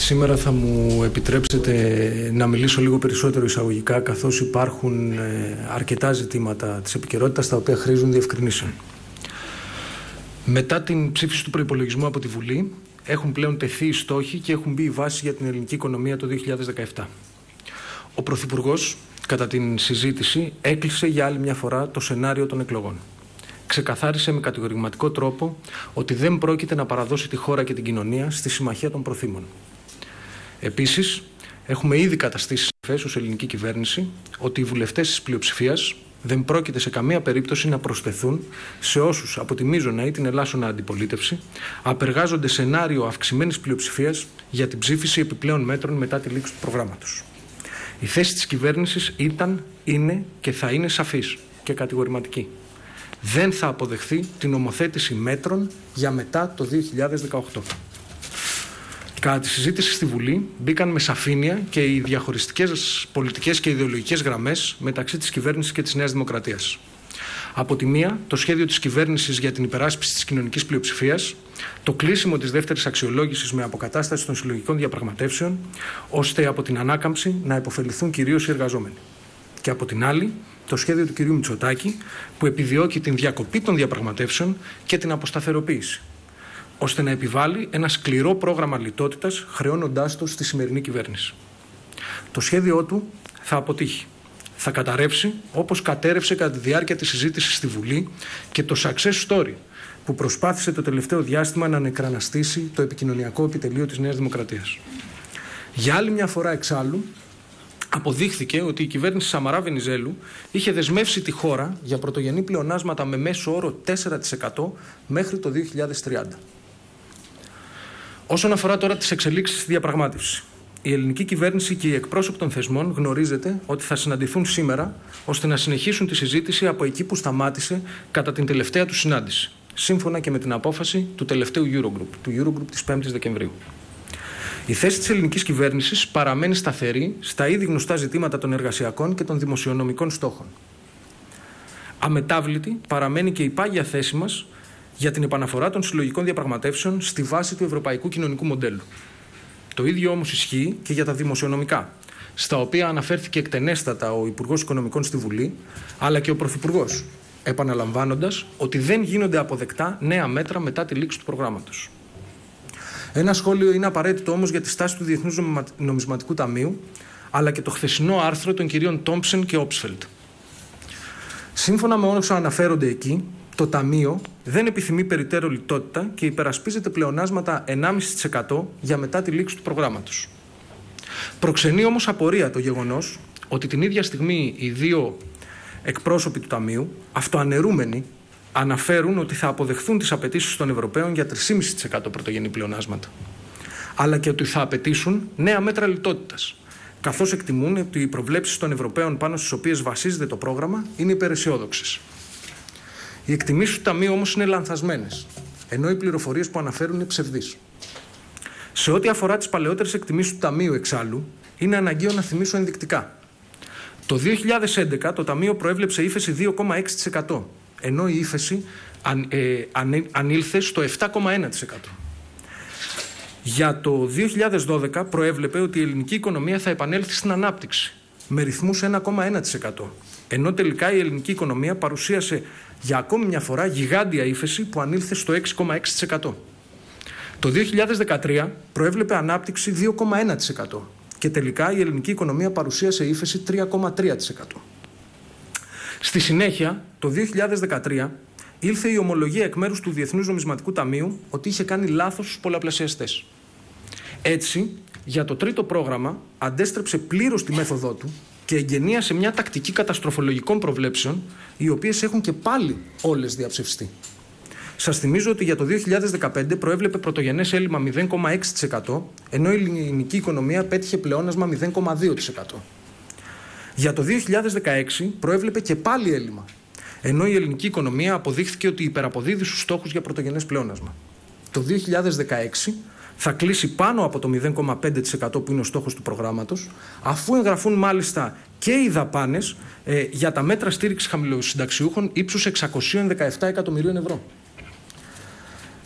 Σήμερα θα μου επιτρέψετε να μιλήσω λίγο περισσότερο εισαγωγικά καθώς υπάρχουν ε, αρκετά ζητήματα της επικαιρότητας τα οποία χρήζουν διευκρινήσεων. Μετά την ψήφιση του προϋπολογισμού από τη Βουλή έχουν πλέον τεθεί οι στόχοι και έχουν μπει οι βάσεις για την ελληνική οικονομία το 2017. Ο Πρωθυπουργός, κατά την συζήτηση, έκλεισε για άλλη μια φορά το σενάριο των εκλογών ξεκαθάρισε με κατηγορηματικό τρόπο ότι δεν πρόκειται να παραδώσει τη χώρα και την κοινωνία στη συμμαχία των προθήμων. Επίσης, έχουμε ήδη καταστήσει σαφές ως ελληνική κυβέρνηση ότι οι βουλευτές της πλειοψηφίας δεν πρόκειται σε καμία περίπτωση να προσθεθούν σε όσους από τη μείζωνα ή την ελάσσονα αντιπολίτευση απεργάζονται σενάριο αυξημένης πλειοψηφίας για την ψήφιση επιπλέον μέτρων μετά τη λήξη του προγράμματος. Η θέση της κυβέρνησης ήταν, είναι και θα είναι σαφής και κατηγορηματική δεν θα αποδεχθεί την ομοθέτηση μέτρων για μετά το 2018. Κατά τη συζήτηση στη Βουλή μπήκαν με σαφήνεια και οι διαχωριστικές πολιτικές και ιδεολογικές γραμμές μεταξύ της κυβέρνησης και της Νέας Δημοκρατίας. Από τη μία, το σχέδιο της κυβέρνησης για την υπεράσπιση της κοινωνικής πλειοψηφίας, το κλείσιμο της δεύτερης αξιολόγησης με αποκατάσταση των συλλογικών διαπραγματεύσεων, ώστε από την ανάκαμψη να υποφεληθούν κυρίως οι εργαζόμενοι. Και από την άλλη, το σχέδιο του κυρίου Μητσοτάκη που επιδιώκει την διακοπή των διαπραγματεύσεων και την αποσταθεροποίηση ώστε να επιβάλλει ένα σκληρό πρόγραμμα λιτότητας χρεώνοντάς το στη σημερινή κυβέρνηση. Το σχέδιό του θα αποτύχει. Θα καταρρεύσει όπως κατέρευσε κατά τη διάρκεια της συζήτησης στη Βουλή και το success story που προσπάθησε το τελευταίο διάστημα να νεκραναστήσει το επικοινωνιακό επιτελείο της Νέας Δημοκρατίας. Για άλλη μια φορά εξάλλου, αποδείχθηκε ότι η κυβέρνηση Σαμαρά Βενιζέλου είχε δεσμεύσει τη χώρα για πρωτογενή πλεονάσματα με μέσο όρο 4% μέχρι το 2030. Όσον αφορά τώρα τις εξελίξεις στη διαπραγμάτευση, η ελληνική κυβέρνηση και οι εκπρόσωποι των θεσμών γνωρίζετε ότι θα συναντηθούν σήμερα ώστε να συνεχίσουν τη συζήτηση από εκεί που σταμάτησε κατά την τελευταία του συνάντηση, σύμφωνα και με την απόφαση του τελευταίου Eurogroup, του Eurogroup της 5ης Δεκεμβρίου. Η θέση της ελληνικής κυβέρνησης παραμένει σταθερή στα ήδη γνωστά ζητήματα των εργασιακών και των δημοσιονομικών στόχων. Αμετάβλητη παραμένει και η πάγια θέση μας για την επαναφορά των συλλογικών διαπραγματεύσεων στη βάση του ευρωπαϊκού κοινωνικού μοντέλου. Το ίδιο όμως ισχύει και για τα δημοσιονομικά, στα οποία αναφέρθηκε εκτενέστατα ο Υπουργός Οικονομικών στη Βουλή, αλλά και ο Πρωθυπουργός, επαναλαμβάνοντας ότι δεν γίνονται αποδεκτά νέα μέτρα μετά τη λήξη του προγράμματος. Ένα σχόλιο είναι απαραίτητο όμως για τη στάση του Διεθνούς Νομισματικού Ταμείου, αλλά και το χθεσινό άρθρο των κυρίων Τόμψεν και Όψφελτ. Σύμφωνα με όσα αναφέρονται εκεί, το Ταμείο δεν επιθυμεί περιττέρω λιτότητα και υπερασπίζεται πλεονάσματα 1,5% για μετά τη λήξη του προγράμματος. Προξενεί όμως απορία το γεγονός ότι την ίδια στιγμή οι δύο εκπρόσωποι του Ταμείου, αυτοαναιρούμενοι αναφέρουν ότι θα αποδεχθούν τις απαιτήσεις των Ευρωπαίων για 3,5% πρωτογενή πλεονάσματα. Αλλά και ότι θα απαιτήσουν νέα μέτρα λιτότητας. Καθώς εκτιμούν ότι οι προβλέψεις των Ευρωπαίων πάνω στις οποίες βασίζεται το πρόγραμμα είναι υπεραισιόδοξες. Οι εκτιμήσεις του Ταμείου όμως είναι λανθασμένες, ενώ οι πληροφορίες που αναφέρουν είναι ψευδείς. Σε ό,τι αφορά τις παλαιότερες εκτιμήσεις του Ταμείου, εξάλλου, είναι αναγκαίο να θυμίσω ενδεικτικά. Το 2011 το Ταμείο προέβλεψε ύφεση 2,6%, ενώ η ύφεση αν, ε, ανήλθε στο 7,1%. Για το 2012 προέβλεπε ότι η ελληνική οικονομία θα επανέλθει στην ανάπτυξη με ρυθμούς 1,1%. Ενώ τελικά η ελληνική οικονομία παρουσίασε για ακόμη μια φορά γιγάντια ύφεση που ανήλθε στο 6,6%. Το 2013 προέβλεπε ανάπτυξη 2,1% και τελικά η ελληνική οικονομία παρουσίασε ύφεση 3,3%. Στη συνέχεια, το 2013, ήλθε η ομολογία εκ μέρους του Διεθνούς Νομισματικού Ταμείου ότι είχε κάνει λάθος στους πολλαπλασιαστές. Έτσι, για το τρίτο πρόγραμμα, αντέστρεψε πλήρως τη μέθοδό του και εγγενίασε μια τακτική καταστροφολογικών προβλέψεων, οι οποίες έχουν και πάλι όλες διαψευστεί. Σας θυμίζω ότι για το 2015 προέβλεπε πρωτογενές έλλειμμα 0,6%, ενώ η ελληνική οικονομία πέτυχε πλεόνασμα 0,2%. Για το 2016 προέβλεπε και πάλι έλλειμμα. Ενώ η ελληνική οικονομία αποδείχθηκε ότι υπεραποδίδει στους στόχους για πρωτογενές πλεόνασμα. Το 2016 θα κλείσει πάνω από το 0,5% που είναι ο στόχος του προγράμματος, αφού εγγραφούν μάλιστα και οι δαπάνες ε, για τα μέτρα στήριξης χαμηλοσυνταξιούχων ύψους 617 εκατομμυρίων ευρώ.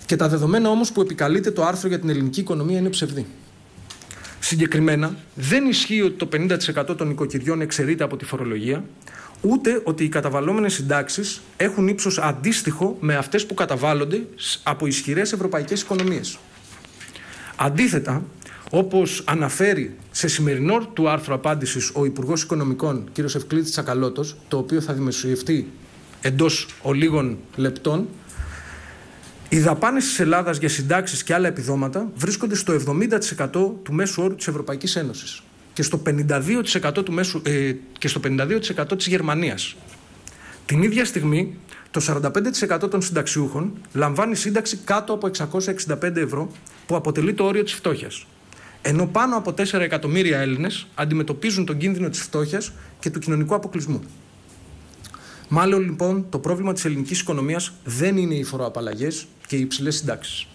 Και τα δεδομένα όμως που επικαλείται το άρθρο για την ελληνική οικονομία είναι ψευδή. Συγκεκριμένα, δεν ισχύει ότι το 50% των οικοκυριών εξαιρείται από τη φορολογία, ούτε ότι οι καταβαλλόμενες συντάξεις έχουν ύψος αντίστοιχο με αυτές που καταβάλλονται από ισχυρές ευρωπαϊκές οικονομίες. Αντίθετα, όπως αναφέρει σε σημερινό του άρθρο απάντησης ο Υπουργός Οικονομικών κ. Ευκλήτης Τσακαλώτος, το οποίο θα δημοσιευτεί εντός ολίγων λεπτών, οι δαπάνες της Ελλάδας για συντάξεις και άλλα επιδόματα βρίσκονται στο 70% του μέσου όρου της Ευρωπαϊκής Ένωσης και στο 52% του μέσου, ε, και στο 52% της Γερμανίας. Την ίδια στιγμή, το 45% των συνταξιούχων λαμβάνει σύνταξη κάτω από 665 ευρώ, που αποτελεί το όριο της φτώχειας. Ενώ πάνω από 4 εκατομμύρια Έλληνες αντιμετωπίζουν τον κίνδυνο της φτώχειας και του κοινωνικού αποκλεισμού. Μάλλον λοιπόν το πρόβλημα της ελληνικής οικονομίας δεν είναι οι φοροαπαλλαγές και οι υψηλές συντάξεις.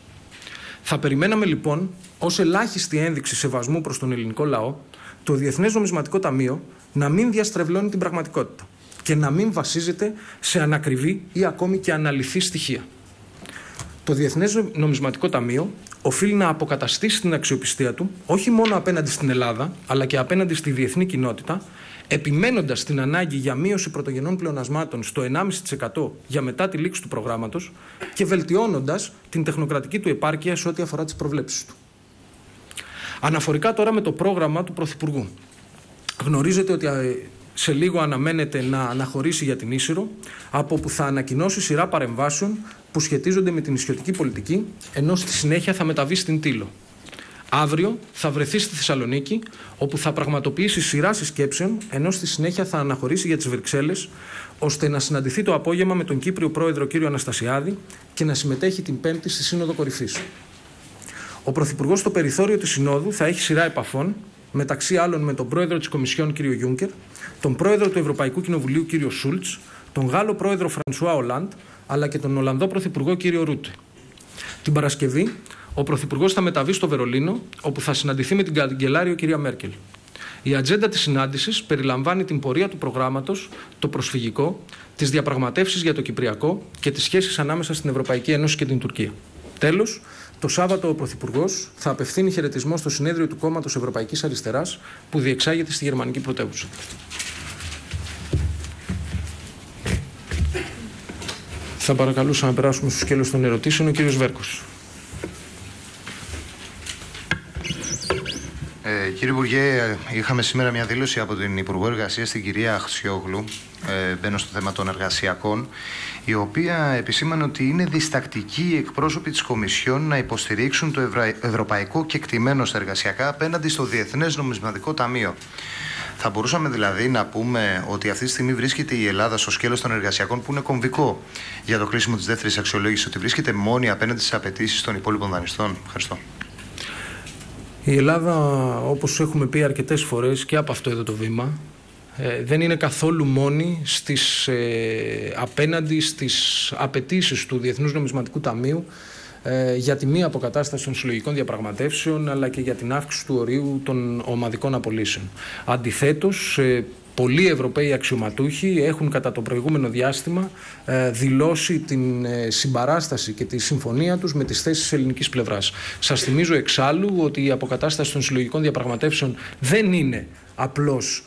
Θα περιμέναμε λοιπόν ως ελάχιστη ένδειξη σεβασμού προς τον ελληνικό λαό το Διεθνές Νομισματικό Ταμείο να μην διαστρεβλώνει την πραγματικότητα και να μην βασίζεται σε ανακριβή ή ακόμη και αναλυθή στοιχεία. Το Διεθνές Νομισματικό Ταμείο οφείλει να αποκαταστήσει την αξιοπιστία του όχι μόνο απέναντι στην Ελλάδα, αλλά και απέναντι στη διεθνή κοινότητα, επιμένοντας την ανάγκη για μείωση πρωτογενών πλεονασμάτων στο 1,5% για μετά τη λήξη του προγράμματος και βελτιώνοντας την τεχνοκρατική του επάρκεια σε ό,τι αφορά τις προβλέψεις του. Αναφορικά τώρα με το πρόγραμμα του Πρωθυπουργού. Γνωρίζετε ότι ε, σε λίγο αναμένεται να αναχωρήσει για την Ίσυρο, από όπου θα ανακοινώσει σειρά παρεμβάσεων που σχετίζονται με την ισιωτική πολιτική, ενώ στη συνέχεια θα μεταβεί στην Τήλο. Αύριο θα βρεθεί στη Θεσσαλονίκη, όπου θα πραγματοποιήσει σειρά συσκέψεων, ενώ στη συνέχεια θα αναχωρήσει για τις Βρυξέλλες, ώστε να συναντηθεί το απόγευμα με τον Κύπριο πρόεδρο κ. Αναστασιάδη και να συμμετέχει την Πέμπτη στη Σύνοδο Κορυφής. Ο Πρωθυπουργός στο περιθώριο της Συνόδου θα έχει σειρά επαφών, μεταξύ άλλων με τον πρόεδρο της Κομισιόν κ. Γιούγκερ, τον πρόεδρο του Ευρωπαϊκού Κοινοβουλίου κ. Σούλτς, τον Γάλλο πρόεδρο Φρανσουά Ολάντ, αλλά και τον Ολλανδό Πρωθυπουργό κ. Ρούτε. Την Παρασκευή, ο Πρωθυπουργός θα μεταβεί στο Βερολίνο, όπου θα συναντηθεί με την καγκελάριο κ. Μέρκελ. Η ατζέντα της συνάντησης περιλαμβάνει την πορεία του προγράμματος, το προσφυγικό, τις διαπραγματεύσεις για το Κυπριακό και τις σχέσεις ανάμεσα στην Ευρωπαϊκή Ένωση και την Τουρκία. Τέλος, το Σάββατο ο Πρωθυπουργός θα απευθύνει χαιρετισμό στο συνέδριο του κόμματος Ευρωπαϊκής Αριστεράς που διεξάγεται στη γερμανική πρωτεύουσα. Θα παρακαλούσα να περάσουμε στο σκέλος των ερωτήσεων. Ο κύριος Βέρκος. Ε, κύριε Υπουργέ, είχαμε σήμερα μια δήλωση από την Υπουργό Εργασίας, την κυρία Αχσιόγλου, ε, μπαίνω στο θέμα των εργασιακών, η οποία επισήμανε ότι είναι διστακτικοί οι εκπρόσωποι της Κομισιόν να υποστηρίξουν το ευρωπαϊκό κεκτημένο στα εργασιακά απέναντι στο Διεθνές Νομισματικό Ταμείο. Θα μπορούσαμε δηλαδή να πούμε ότι αυτή τη στιγμή βρίσκεται η Ελλάδα στο σκέλος των εργασιακών που είναι κομβικό για το κρίσιμο της δεύτερης αξιολόγησης, ότι βρίσκεται μόνη απέναντι στις απαιτήσεις των υπόλοιπων δανειστών. Ευχαριστώ. Η Ελλάδα, όπως έχουμε πει αρκετές φορές και από αυτό εδώ το βήμα, ε, δεν είναι καθόλου μόνη στις, ε, απέναντι στις απαιτήσεις του Διεθνούς Νομισματικού Ταμείου ε, για τη μία αποκατάσταση των συλλογικών διαπραγματεύσεων αλλά και για την αύξηση του ορίου των ομαδικών απολύσεων. Αντιθέτως, ε, πολλοί Ευρωπαίοι αξιωματούχοι έχουν κατά το προηγούμενο διάστημα ε, δηλώσει την συμπαράσταση και τη συμφωνία τους με τις θέσεις της ελληνικής πλευράς. Σας θυμίζω εξάλλου ότι η αποκατάσταση των συλλογικών διαπραγματεύσεων δεν είναι απλώς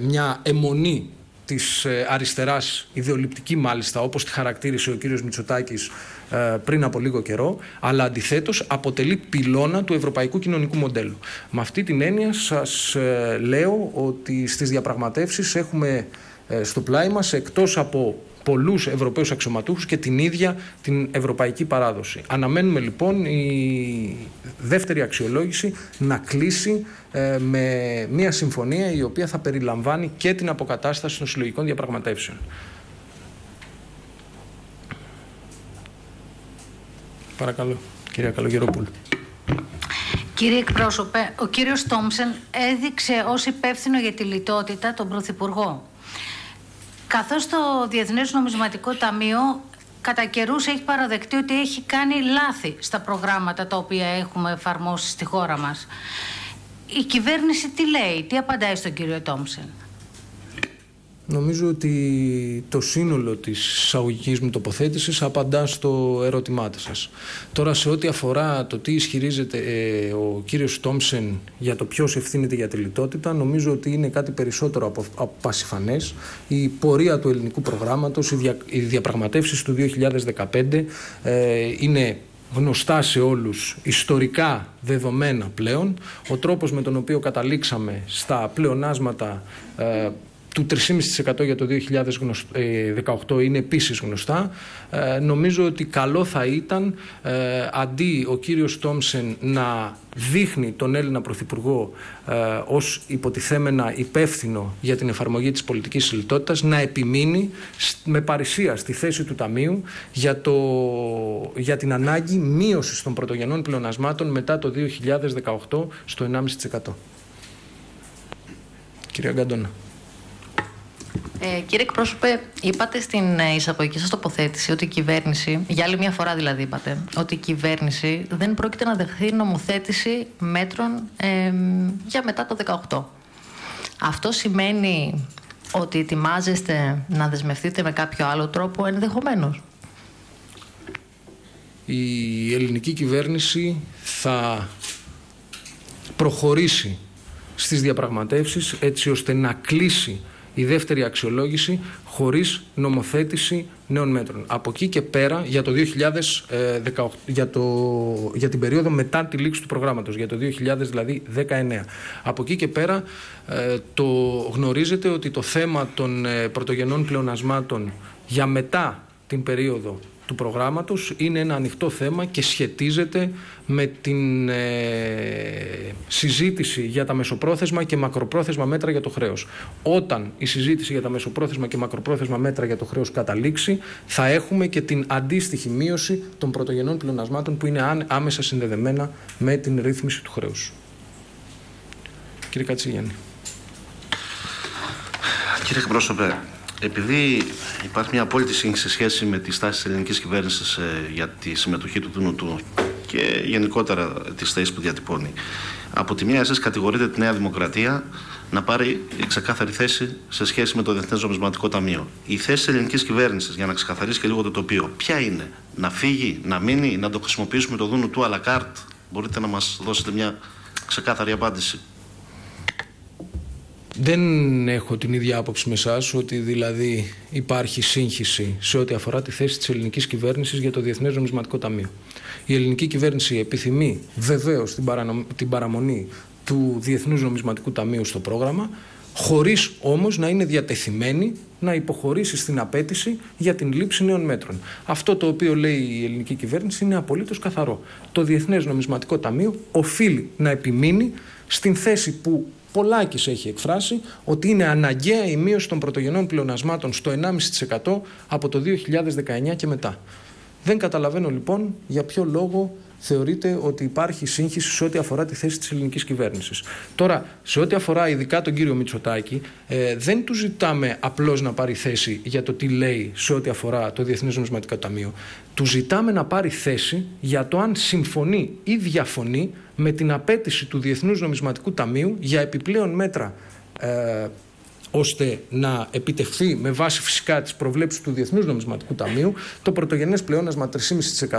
μια αιμονή της αριστεράς, ιδεολειπτική μάλιστα, όπως τη χαρακτήρισε ο κύριος Μητσοτάκης ε, πριν από λίγο καιρό, αλλά αντιθέτως αποτελεί πυλώνα του ευρωπαϊκού κοινωνικού μοντέλου. Με αυτή την έννοια σας ε, λέω ότι στις διαπραγματεύσεις έχουμε ε, στο πλάι μας εκτός από πολλούς Ευρωπαίους αξιωματούχους και την ίδια την ευρωπαϊκή παράδοση. Αναμένουμε λοιπόν η δεύτερη αξιολόγηση να κλείσει με μια συμφωνία η οποία θα περιλαμβάνει και την αποκατάσταση των συλλογικών διαπραγματεύσεων. Παρακαλώ, κυρία Καλογερόπουλου. Κύριε εκπρόσωπε, ο κύριος Τόμψεν έδειξε ως υπεύθυνο για τη λιτότητα τον Πρωθυπουργό. Καθώς το Διεθνές Νομισματικό Ταμείο κατά καιρούς έχει παραδεχτεί ότι έχει κάνει λάθη στα προγράμματα τα οποία έχουμε εφαρμόσει στη χώρα μας. Η κυβέρνηση τι λέει, τι απαντάει στον κύριο Τόμψεν; Νομίζω ότι το σύνολο της εισαγωγικής μου τοποθέτησης απαντά στο ερώτημά σας. Τώρα σε ό,τι αφορά το τι ισχυρίζεται ε, ο κύριος Τόμσεν για το ποιος ευθύνεται για τη λιτότητα, νομίζω ότι είναι κάτι περισσότερο από, από πασιφανές. Η πορεία του ελληνικού προγράμματος, οι, δια, οι διαπραγματεύσεις του 2015 ε, είναι γνωστά σε όλους, ιστορικά δεδομένα πλέον. Ο τρόπος με τον οποίο καταλήξαμε στα πλεονάσματα ε, του 3,5% για το 2018 είναι επίσης γνωστά. Ε, νομίζω ότι καλό θα ήταν ε, αντί ο κύριος Τόμσεν να δείχνει τον Έλληνα Πρωθυπουργό ε, ως υποτιθέμενα υπεύθυνο για την εφαρμογή της πολιτικής λιτότητας να επιμείνει με παρησία στη θέση του Ταμείου για, το, για την ανάγκη μείωσης των πρωτογενών πλεονασμάτων μετά το 2018 στο 1,5%. Κυρία Γκαντώνα. Ε, κύριε εκπρόσωπε, είπατε στην ε, εισαγωγική σας τοποθέτηση ότι η κυβέρνηση, για άλλη μια φορά δηλαδή είπατε, ότι η κυβέρνηση δεν πρόκειται να δεχθεί νομοθέτηση μέτρων ε, για μετά το 18. Αυτό σημαίνει ότι ετοιμάζεστε να δεσμευτείτε με κάποιο άλλο τρόπο ενδεχομένως; Η ελληνική κυβέρνηση θα προχωρήσει στις διαπραγματεύσεις έτσι ώστε να κλείσει η δεύτερη αξιολόγηση χωρίς νομοθέτηση νέων μέτρων. Από εκεί και πέρα, για, το 2018, για, το, για την περίοδο μετά τη λήξη του προγράμματος, για το 2019. Δηλαδή Από εκεί και πέρα, ε, το γνωρίζετε ότι το θέμα των ε, πρωτογενών πλεονασμάτων για μετά την περίοδο του προγράμματος είναι ένα ανοιχτό θέμα και σχετίζεται με την ε, συζήτηση για τα μεσοπρόθεσμα και μακροπρόθεσμα μέτρα για το χρέος. Όταν η συζήτηση για τα μεσοπρόθεσμα και μακροπρόθεσμα μέτρα για το χρέος καταλήξει, θα έχουμε και την αντίστοιχη μείωση των πρωτογενών πλεονασμάτων που είναι άμεσα συνδεδεμένα με την ρύθμιση του χρέους. Κύριε Κατσίγιαννη. Κύριε Εκπρόσωπε, επειδή υπάρχει μια απόλυτη σύγχυση σε σχέση με τη στάση της ελληνικής κυβέρνησης ε, για τη συμμετοχή του Δουνουτού και γενικότερα τις θέσεις που διατυπώνει. Από τη μία, εσείς κατηγορείτε τη Νέα Δημοκρατία να πάρει ξεκάθαρη θέση σε σχέση με το Διεθνές Νομισματικό Ταμείο. Η θέση της ελληνικής κυβέρνησης, για να ξεκαθαρίσει και λίγο το τοπίο, ποια είναι, να φύγει, να μείνει, να το χρησιμοποιήσουμε το Δούνου του Αλακάρτ. Μπορείτε να μας δώσετε μια ξεκάθαρη απάντηση. Δεν έχω την ίδια άποψη με εσάς ότι δηλαδή υπάρχει σύγχυση σε ό,τι αφορά τη θέση της ελληνικής κυβέρνησης για το Διεθνές Νομισματικό Ταμείο. Η ελληνική κυβέρνηση επιθυμεί βεβαίως την, την παραμονή του Διεθνούς Νομισματικού Ταμείου στο πρόγραμμα, χωρίς όμως να είναι διατεθειμένη να υποχωρήσει στην απέτηση για την λήψη νέων μέτρων. Αυτό το οποίο λέει η ελληνική κυβέρνηση είναι απολύτως καθαρό. Το Διεθνές Νομισματικό Ταμείο οφείλει να επιμείνει στην θέση που Πολάκης έχει εκφράσει ότι είναι αναγκαία η μείωση των πρωτογενών πλεονασμάτων στο 1,5% από το 2019 και μετά. Δεν καταλαβαίνω λοιπόν για ποιο λόγο θεωρείται ότι υπάρχει σύγχυση σε ό,τι αφορά τη θέση της ελληνικής κυβέρνησης. Τώρα, σε ό,τι αφορά ειδικά τον κύριο Μητσοτάκη, ε, δεν του ζητάμε απλώς να πάρει θέση για το τι λέει σε ό,τι αφορά το Διεθνές Νομισματικό Ταμείο. Του ζητάμε να πάρει θέση για το αν συμφωνεί ή διαφωνεί με την απέτηση του Διεθνούς Νομισματικού Ταμείου για επιπλέον μέτρα ε, ώστε να επιτευχθεί με βάση φυσικά τις προβλέψεις του Διεθνούς Νομισματικού Ταμείου το πρωτογενές πλεόνασμα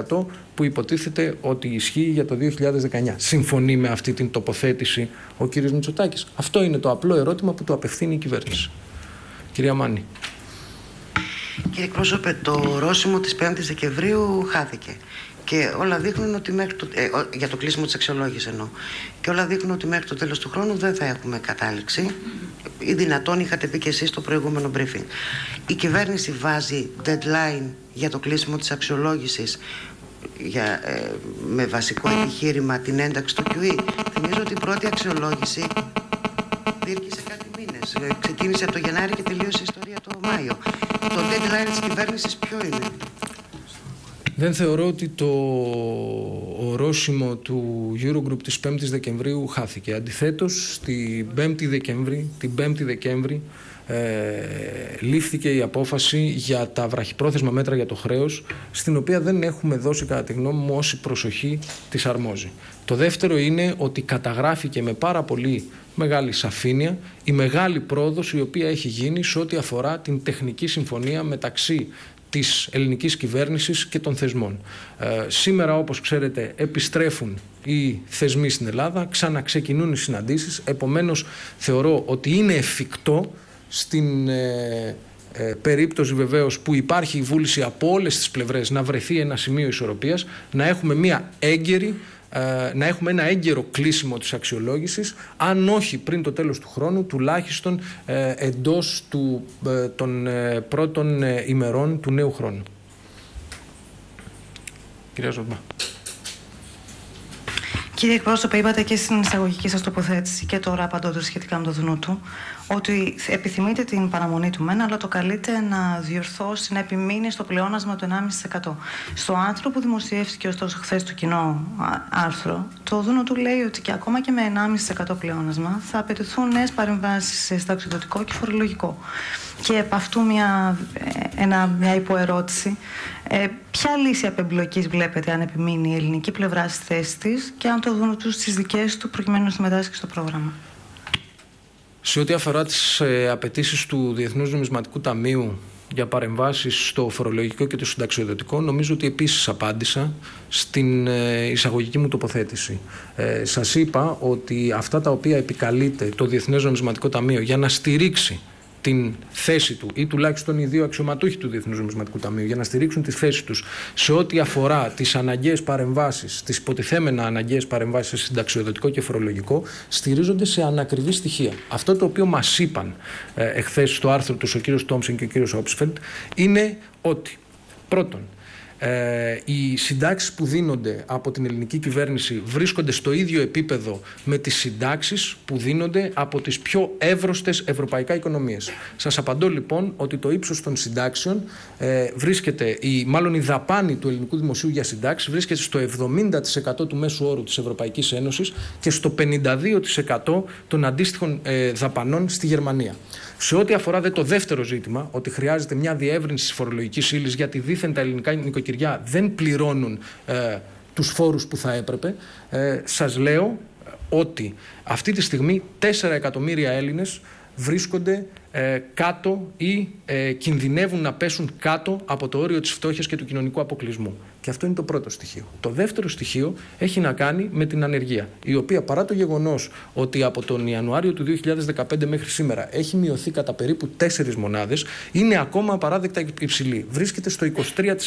3,5% που υποτίθεται ότι ισχύει για το 2019. Συμφωνεί με αυτή την τοποθέτηση ο κύριος Μητσοτάκης. Αυτό είναι το απλό ερώτημα που του απευθύνει η κυβέρνηση. Κυρία Μάνη. Κύριε εκπρόσωπε, το ρώσιμο της 5ης Δεκεμβρίου χάθηκε. Και όλα δείχνουν ότι μέχρι το, ε, για το κλείσιμο της αξιολόγησης εννοώ. Και όλα δείχνουν ότι μέχρι το τέλος του χρόνου δεν θα έχουμε κατάληξη. Ή δυνατόν είχατε πει και εσείς στο προηγούμενο briefing. Η κυβέρνηση βάζει deadline για το κλείσιμο της αξιολόγησης για, ε, με βασικό επιχείρημα την ένταξη του QE. Θυμίζω ότι η πρώτη αξιολόγηση διήρκησε κάτι μήνες. Ε, ξεκίνησε από το Γενάρη και τελείωσε η ιστορία το Μάιο. Το deadline της κυβέρνησης ποιο είναι; Δεν θεωρώ ότι το ορόσημο του Eurogroup της 5ης Δεκεμβρίου χάθηκε. Αντιθέτως, την 5η Δεκέμβρη, την 5η Δεκέμβρη ε, λήφθηκε η απόφαση για τα βραχυπρόθεσμα μέτρα για το χρέος, στην οποία δεν έχουμε δώσει κατά τη γνώμη μου όση προσοχή της αρμόζει. Το δεύτερο είναι ότι καταγράφηκε με πάρα πολύ μεγάλη σαφήνεια η μεγάλη πρόοδος η οποία έχει γίνει σε ό,τι αφορά την τεχνική συμφωνία μεταξύ της ελληνικής κυβέρνησης και των θεσμών. Ε, σήμερα, όπως ξέρετε, επιστρέφουν οι θεσμοί στην Ελλάδα, ξαναξεκινούν οι συναντήσεις, επομένως θεωρώ ότι είναι εφικτό στην ε, ε, περίπτωση βεβαίως που υπάρχει η βούληση από όλες τις πλευρές να βρεθεί ένα σημείο ισορροπίας, να έχουμε μια έγκαιρη ε, να έχουμε ένα έγκαιρο κλείσιμο της αξιολόγησης, αν όχι πριν το τέλος του χρόνου, τουλάχιστον ε, εντός του, ε, των πρώτων ημερών του νέου χρόνου. Κυρία Ζορμπά. Κύριε εκπρόσωπε, είπατε και στην εισαγωγική σας τοποθέτηση και τώρα απαντώντας σχετικά με το δνού του, ότι επιθυμείτε την παραμονή του μένα, αλλά το καλείτε να διορθώσει, να επιμείνει στο πλεόνασμα του 1,5%. Στο άρθρο που δημοσιεύτηκε ωστόσο χθες το κοινό άρθρο, το δούνο του λέει ότι και ακόμα και με 1,5% πλεόνασμα θα απαιτηθούν νέες παρεμβάσεις σε συνταξιδοτικό και φορολογικό. Και επ' αυτού μια, ε, ένα, μια υποερώτηση. Ε, ποια λύση απεμπλοκής βλέπετε αν επιμείνει η ελληνική πλευρά στη θέση της και αν το δουν του στις δικές του προκειμένου να συμμετάσχει στο πρόγραμμα; Σε ό,τι αφορά τις ε, απαιτήσεις του Διεθνούς Νομισματικού Ταμείου για παρεμβάσεις στο φορολογικό και το συνταξιοδοτικό, νομίζω ότι επίσης απάντησα στην ε, εισαγωγική μου τοποθέτηση. Ε, Σας είπα ότι αυτά τα οποία επικαλείται το Διεθνές Νομισματικό Ταμείο για να στηρίξει την θέση του ή τουλάχιστον οι δύο αξιωματούχοι του Διεθνούς Νομισματικού Ταμείου για να στηρίξουν τη θέση τους σε ό,τι αφορά τις αναγκαίες παρεμβάσεις, τις υποτιθέμενα αναγκαίες παρεμβάσεις σε συνταξιοδοτικό και φορολογικό, στηρίζονται σε ανακριβή στοιχεία. Αυτό το οποίο μας είπαν ε, εχθές στο άρθρο τους ο κύριος Τόμψεν και ο κύριος Όψφελτ είναι ότι πρώτον, ε, οι συντάξεις που δίνονται από την ελληνική κυβέρνηση βρίσκονται στο ίδιο επίπεδο με τις συντάξεις που δίνονται από τις πιο εύρωστες ευρωπαϊκά οικονομίες. Σας απαντώ λοιπόν ότι το ύψος των συντάξεων ε, βρίσκεται, η, μάλλον η δαπάνη του ελληνικού δημοσίου για συντάξεις βρίσκεται στο 70% του μέσου όρου της Ευρωπαϊκής Ένωσης και στο 52% των αντίστοιχων ε, δαπανών στη Γερμανία. Σε ό,τι αφορά δε το δεύτερο ζήτημα, ότι χρειάζεται μια διεύρυνση της φορολογικής ύλης γιατί δήθεν τα ελληνικά νοικοκυριά δεν πληρώνουν ε, τους φόρους που θα έπρεπε, ε, σας λέω ότι αυτή τη στιγμή 4 εκατομμύρια Έλληνες βρίσκονται ε, κάτω ή ε, κινδυνεύουν να πέσουν κάτω από το όριο της φτώχειας και του κοινωνικού αποκλεισμού. Και αυτό είναι το πρώτο στοιχείο. Το δεύτερο στοιχείο έχει να κάνει με την ανεργία, η οποία παρά το γεγονός ότι από τον Ιανουάριο του 2015 μέχρι σήμερα έχει μειωθεί κατά περίπου 4 μονάδες, είναι ακόμα απαράδεκτα υψηλή. Βρίσκεται στο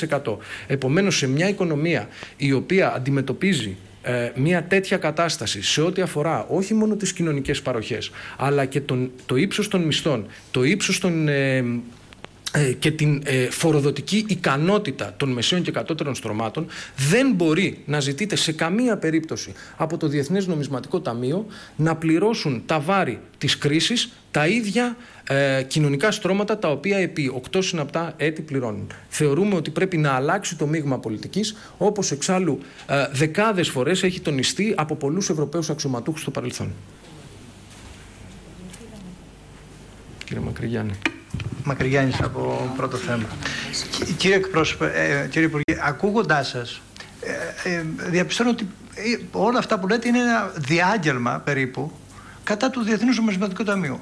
23%. Επομένως, σε μια οικονομία η οποία αντιμετωπίζει ε, μια τέτοια κατάσταση σε ό,τι αφορά όχι μόνο τις κοινωνικές παροχές αλλά και τον, το ύψος των μισθών, το ύψος των, ε, ε, και την ε, φοροδοτική ικανότητα των μεσαίων και κατώτερων στρωμάτων δεν μπορεί να ζητείτε σε καμία περίπτωση από το Διεθνές Νομισματικό Ταμείο να πληρώσουν τα βάρη της κρίσης τα ίδια ε, κοινωνικά στρώματα τα οποία επί οκτώ συναπτά έτη πληρώνουν. Θεωρούμε ότι πρέπει να αλλάξει το μείγμα πολιτικής όπως εξάλλου ε, δεκάδες φορές έχει τονιστεί από πολλούς Ευρωπαίους αξιωματούχους στο παρελθόν. Κύριε Μακρυγιάννη. Μακρυγιάννης από πρώτο θέμα. Κύριε εκπρόσωπε, ε, κύριε Υπουργέ, ακούγοντάς σας, ε, ε, διαπιστώνω ότι όλα αυτά που λέτε είναι ένα διάγγελμα περίπου κατά του Διεθνούς Νομισματικού Ταμείου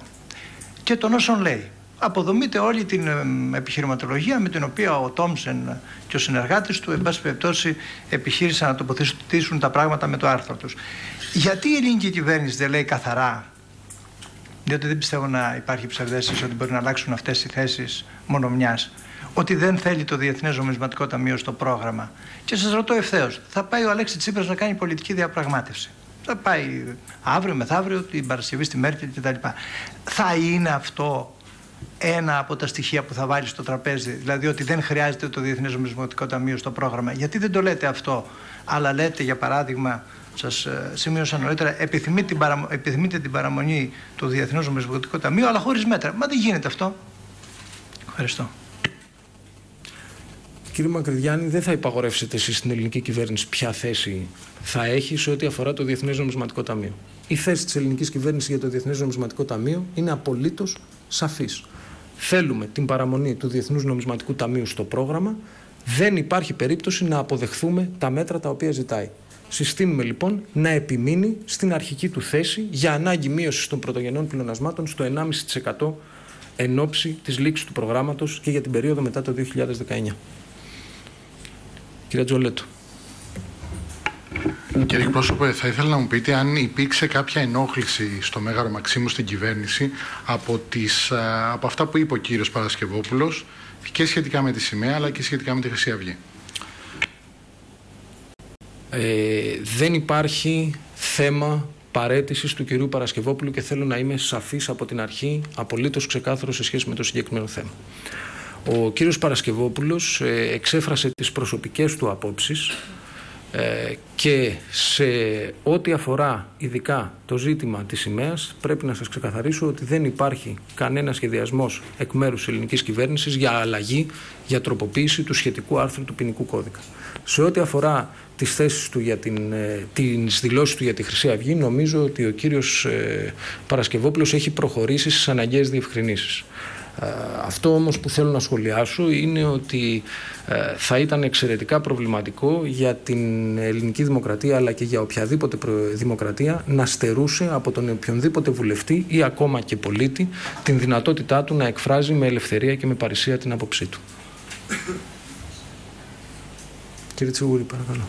και των όσων λέει. Αποδομείται όλη την επιχειρηματολογία με την οποία ο Τόμσεν και ο συνεργάτης του, εν πάση περιπτώσει, επιχείρησαν να τοποθετήσουν τα πράγματα με το άρθρο τους. Γιατί η ελληνική κυβέρνηση δεν λέει καθαρά διότι δεν πιστεύω να υπάρχει ψευδέστηση ότι μπορεί να αλλάξουν αυτές οι θέσεις μόνο μιας. Ότι δεν θέλει το Διεθνές Νομισματικό Ταμείο στο πρόγραμμα. Και σας ρωτώ ευθέως, θα πάει ο Αλέξης Τσίπρας να κάνει πολιτική διαπραγμάτευση; Θα πάει αύριο, μεθαύριο, την Παρασκευή στη Μέρκελ κτλ. Θα είναι αυτό ένα από τα στοιχεία που θα βάλει στο τραπέζι, δηλαδή ότι δεν χρειάζεται το Διεθνές Νομισματικό Ταμείο στο πρόγραμμα; Γιατί δεν το λέτε αυτό, αλλά λέτε για παράδειγμα Σας ε, σημείωσα νωρίτερα, επιθυμείτε την, επιθυμείτε την παραμονή του Διεθνούς Νομισματικού Ταμείου, αλλά χωρίς μέτρα. Μα δεν γίνεται αυτό; Ευχαριστώ. Κύριε Μακρυδιάννη, δεν θα υπαγορεύσετε εσείς στην ελληνική κυβέρνηση ποια θέση θα έχει σε ό,τι αφορά το Διεθνές Νομισματικό Ταμείο. Η θέση της ελληνικής κυβέρνησης για το Διεθνές Νομισματικό Ταμείο είναι απολύτως σαφής. Θέλουμε την παραμονή του Διεθνούς Νομισματικού Ταμείου στο πρόγραμμα. Δεν υπάρχει περίπτωση να αποδεχθούμε τα μέτρα τα οποία ζητάει. Συστήνουμε λοιπόν να επιμείνει στην αρχική του θέση για ανάγκη μείωσης των πρωτογενών πλεονασμάτων στο 1,5% εν ώψη της λήξης του προγράμματος και για την περίοδο μετά το 2019. Κύριε Τζολέτο. Κύριε εκπρόσωπε, θα ήθελα να μου πείτε αν υπήρξε κάποια ενόχληση στο Μέγαρο Μαξίμου στην κυβέρνηση από, τις, από αυτά που είπε ο κύριος Παρασκευόπουλος και σχετικά με τη σημαία αλλά και σχετικά με τη Χρυσή Αυγή. Ε, δεν υπάρχει θέμα παρέτησης του κυρίου Παρασκευόπουλου και θέλω να είμαι σαφής από την αρχή, απολύτως ξεκάθαρος σε σχέση με το συγκεκριμένο θέμα. Ο κύριος Παρασκευόπουλος ε, εξέφρασε τις προσωπικές του απόψεις ε, και σε ό,τι αφορά ειδικά το ζήτημα της σημαίας πρέπει να σας ξεκαθαρίσω ότι δεν υπάρχει κανένα σχεδιασμός εκ μέρους της ελληνικής κυβέρνησης για αλλαγή, για τροποποίηση του σχετικού άρθρου του ποινικού κώδικα. Σε ό,τι αφορά τις θέσεις του για την, ε, τις δηλώσεις του για τη Χρυσή Αυγή νομίζω ότι ο κύριος ε, Παρασκευόπουλος έχει προχωρήσει στις αναγκαίες διευκρινήσεις. Ε, αυτό όμως που θέλω να σχολιάσω είναι ότι θα ήταν εξαιρετικά προβληματικό για την ελληνική δημοκρατία αλλά και για οποιαδήποτε δημοκρατία να στερούσε από τον οποιονδήποτε βουλευτή ή ακόμα και πολίτη την δυνατότητά του να εκφράζει με ελευθερία και με παρησία την άποψή του. Κύριε Τσιγούρη, παρακαλώ.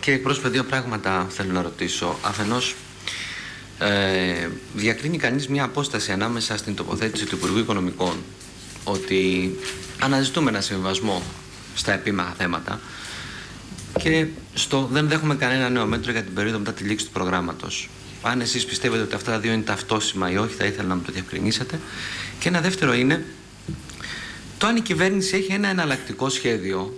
Κύριε εκπρόσωπε, δύο πράγματα θέλω να ρωτήσω. Αφενός, ε, διακρίνει κανείς μια απόσταση ανάμεσα στην τοποθέτηση του Υπουργού Οικονομικών ότι αναζητούμε ένα συμβασμό στα επίμαχα θέματα και στο δεν δέχομαι κανένα νέο μέτρο για την περίοδο μετά τη λήξη του προγράμματος. Αν εσείς πιστεύετε ότι αυτά τα δύο είναι ταυτόσιμα ή όχι, θα ήθελα να μου το διευκρινίσετε. Και ένα δεύτερο είναι το αν η κυβέρνηση έχει ένα εναλλακτικό σχέδιο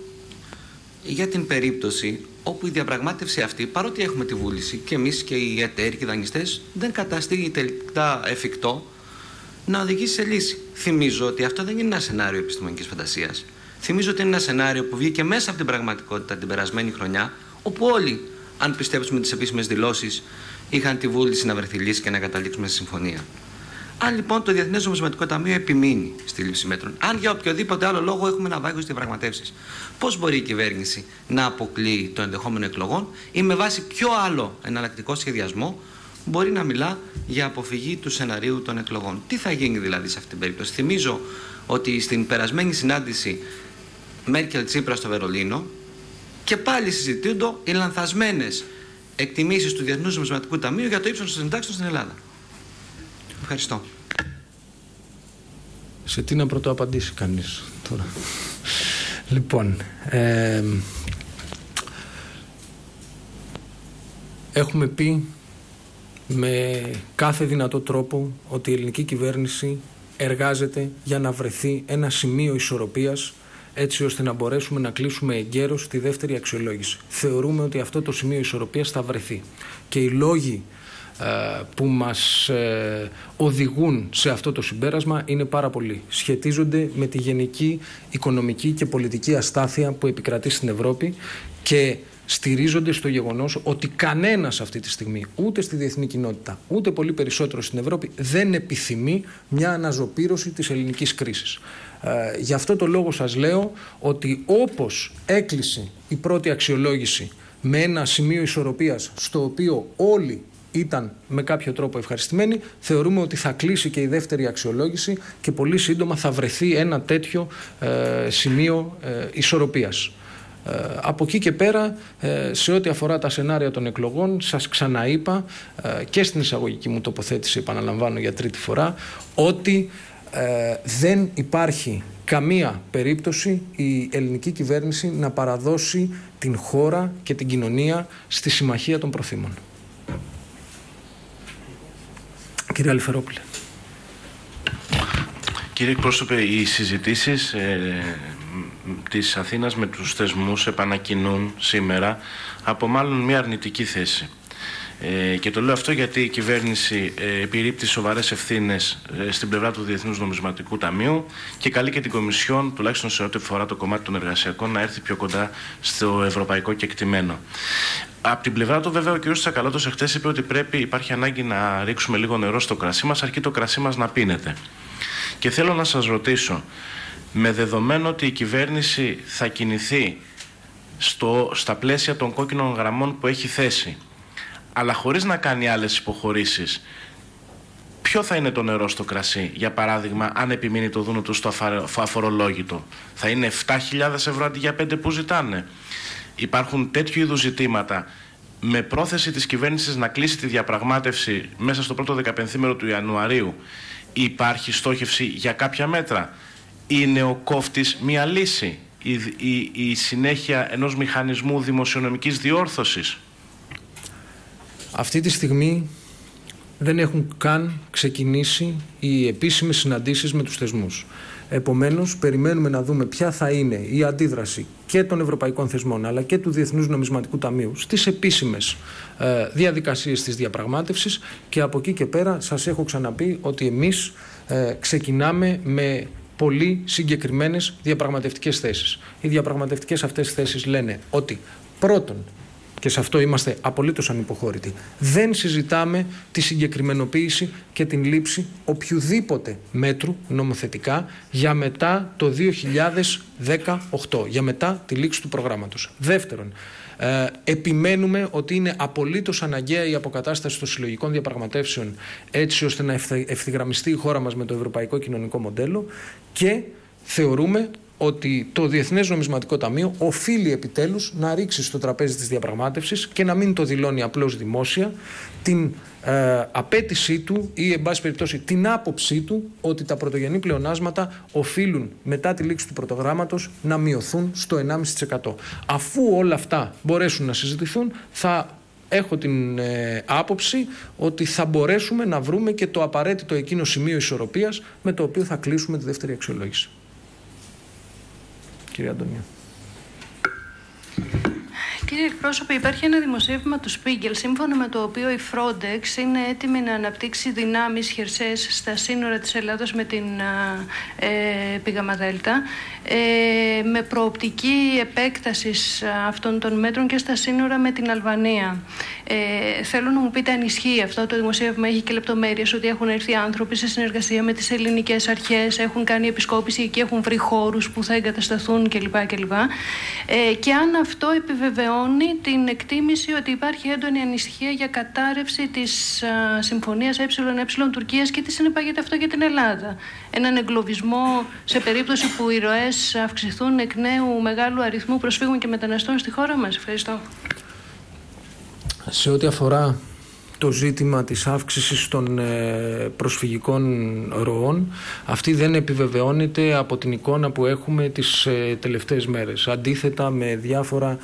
για την περίπτωση όπου η διαπραγμάτευση αυτή, παρότι έχουμε τη βούληση και εμείς και οι εταίροι και οι δανειστές, δεν καταστεί τελικά εφικτό να οδηγήσει σε λύση. Θυμίζω ότι αυτό δεν είναι ένα σενάριο επιστημονικής φαντασίας. Θυμίζω ότι είναι ένα σενάριο που βγήκε μέσα από την πραγματικότητα την περασμένη χρονιά, όπου όλοι, αν πιστέψουμε τις επίσημες δηλώσεις, είχαν τη βούληση να βρεθεί λύση και να καταλήξουμε σε συμφωνία. Αν λοιπόν το Διεθνές Νομισματικό Ταμείο επιμείνει στη λήψη μέτρων, αν για οποιοδήποτε άλλο λόγο έχουμε ένα βάγιο διαπραγματεύσεις, πώς μπορεί η κυβέρνηση να αποκλείει το ενδεχόμενο εκλογών ή με βάση ποιο άλλο εναλλακτικό σχεδιασμό μπορεί να μιλά για αποφυγή του σεναρίου των εκλογών. Τι θα γίνει δηλαδή σε αυτή την περίπτωση; Θυμίζω ότι στην περασμένη συνάντηση Μέρκελ Τσίπρας στο Βερολίνο και πάλι συζητούνται οι λανθασμένες εκτιμήσεις του Διεθνούς Νομισματικού Ταμείου για το ύψος των συντάξεων στην Ελλάδα. Ευχαριστώ. Σε τι να πρωτοαπαντήσει κανείς τώρα. Λοιπόν, έχουμε πει με κάθε δυνατό τρόπο ότι η ελληνική κυβέρνηση εργάζεται για να βρεθεί ένα σημείο ισορροπίας έτσι ώστε να μπορέσουμε να κλείσουμε εγκαίρως τη δεύτερη αξιολόγηση. Θεωρούμε ότι αυτό το σημείο ισορροπίας θα βρεθεί. Και οι λόγοι ε, που μας ε, οδηγούν σε αυτό το συμπέρασμα είναι πάρα πολλοί. Σχετίζονται με τη γενική οικονομική και πολιτική αστάθεια που επικρατεί στην Ευρώπη και στηρίζονται στο γεγονός ότι κανένας αυτή τη στιγμή, ούτε στη διεθνή κοινότητα, ούτε πολύ περισσότερο στην Ευρώπη, δεν επιθυμεί μια αναζωπήρωση της ελληνικής κρίσης. Ε, γι' αυτό το λόγο σας λέω ότι όπως έκλεισε η πρώτη αξιολόγηση με ένα σημείο ισορροπίας στο οποίο όλοι ήταν με κάποιο τρόπο ευχαριστημένοι, θεωρούμε ότι θα κλείσει και η δεύτερη αξιολόγηση και πολύ σύντομα θα βρεθεί ένα τέτοιο ε, σημείο ε, ισορροπίας. Ε, από εκεί και πέρα, ε, σε ό,τι αφορά τα σενάρια των εκλογών, σας ξαναείπα ε, και στην εισαγωγική μου τοποθέτηση, επαναλαμβάνω για τρίτη φορά, ότι δεν υπάρχει καμία περίπτωση η ελληνική κυβέρνηση να παραδώσει την χώρα και την κοινωνία στη συμμαχία των προθήμων. Κύριε Αλφερόπουλε. Κύριε εκπρόσωπε, οι συζητήσεις ε, της Αθήνας με τους θεσμούς επανακοινούν σήμερα από μάλλον μια αρνητική θέση. Ε, και το λέω αυτό γιατί η κυβέρνηση ε, επιρρύπτει σοβαρές ευθύνες ε, στην πλευρά του Διεθνούς Νομισματικού Ταμείου και καλεί και την Κομισιόν, τουλάχιστον σε ό,τι αφορά το κομμάτι των εργασιακών, να έρθει πιο κοντά στο ευρωπαϊκό κεκτημένο. Από την πλευρά του, βέβαια, ο κ. Τσακαλώτο εχθές είπε ότι πρέπει, υπάρχει ανάγκη να ρίξουμε λίγο νερό στο κρασί μας, αρκεί το κρασί μας να πίνεται. Και θέλω να σας ρωτήσω, με δεδομένο ότι η κυβέρνηση θα κινηθεί στο, στα πλαίσια των κόκκινων γραμμών που έχει θέσει, αλλά χωρίς να κάνει άλλες υποχωρήσεις, ποιο θα είναι το νερό στο κρασί, για παράδειγμα, αν επιμείνει το δούνο του στο αφορολόγητο; Θα είναι 7.000 ευρώ αντί για 5 που ζητάνε; Υπάρχουν τέτοιου είδους ζητήματα με πρόθεση της κυβέρνησης να κλείσει τη διαπραγμάτευση μέσα στο πρώτο δεκαπενθήμερο του Ιανουαρίου υπάρχει στόχευση για κάποια μέτρα; Είναι ο κόφτης μία λύση, η, η, η συνέχεια ενός μηχανισμού δημοσιονομικής διόρθωσης; Αυτή τη στιγμή δεν έχουν καν ξεκινήσει οι επίσημες συναντήσεις με τους θεσμούς. Επομένως, περιμένουμε να δούμε ποια θα είναι η αντίδραση και των ευρωπαϊκών θεσμών αλλά και του Διεθνούς Νομισματικού Ταμείου στις επίσημες ε, διαδικασίες της διαπραγμάτευσης και από εκεί και πέρα σας έχω ξαναπεί ότι εμείς ε, ξεκινάμε με πολύ συγκεκριμένες διαπραγματευτικές θέσεις. Οι διαπραγματευτικές αυτές θέσεις λένε ότι πρώτον και σε αυτό είμαστε απολύτως ανυποχώρητοι. Δεν συζητάμε τη συγκεκριμενοποίηση και την λήψη οποιοδήποτε μέτρου νομοθετικά για μετά το 2018, για μετά τη λήξη του προγράμματος. Δεύτερον, ε, επιμένουμε ότι είναι απολύτως αναγκαία η αποκατάσταση των συλλογικών διαπραγματεύσεων έτσι ώστε να ευθυγραμμιστεί η χώρα μας με το ευρωπαϊκό κοινωνικό μοντέλο και θεωρούμε ότι το Διεθνές Νομισματικό Ταμείο οφείλει επιτέλους να ρίξει στο τραπέζι της διαπραγμάτευσης και να μην το δηλώνει απλώς δημόσια την ε, απέτησή του ή εν πάση περιπτώσει την άποψή του ότι τα πρωτογενή πλεονάσματα οφείλουν μετά τη λήξη του πρωτογράμματος να μειωθούν στο 1,5%. Αφού όλα αυτά μπορέσουν να συζητηθούν θα έχω την ε, άποψη ότι θα μπορέσουμε να βρούμε και το απαραίτητο εκείνο σημείο ισορροπίας με το οποίο θα κλείσουμε τη δεύτερη αξιολόγηση. Κύριε Αντωνία. Κύριε εκπρόσωπε, υπάρχει ένα δημοσίευμα του Spiegel, σύμφωνα με το οποίο η Frontex είναι έτοιμη να αναπτύξει δυνάμεις χερσαίες στα σύνορα της Ελλάδος με την ε, Πηγαμαδέλτα, ε, με προοπτική επέκτασης αυτών των μέτρων και στα σύνορα με την Αλβανία. Ε, θέλω να μου πείτε αν ισχύει αυτό το δημοσίευμα, έχει και λεπτομέρειες ότι έχουν έρθει άνθρωποι σε συνεργασία με τις ελληνικές αρχές, έχουν κάνει επισκόπηση και έχουν βρει χώρους που θα εγκατασταθούν κλπ. κλπ. Ε, και αν αυτό επιβεβαιώνει την εκτίμηση ότι υπάρχει έντονη ανησυχία για κατάρρευση της συμφωνίας ΕΕ Τουρκίας και τι συνεπάγεται αυτό για την Ελλάδα. Έναν εγκλωβισμό σε περίπτωση που οι ροές αυξηθούν εκ νέου μεγάλου αριθμού προσφύγων και μεταναστών στη χώρα μας. Ευχαριστώ. Σε ό,τι αφορά το ζήτημα της αύξησης των ε, προσφυγικών ροών αυτή δεν επιβεβαιώνεται από την εικόνα που έχουμε τις ε, τελευταίες μέρες. Αντίθετα με διάφορα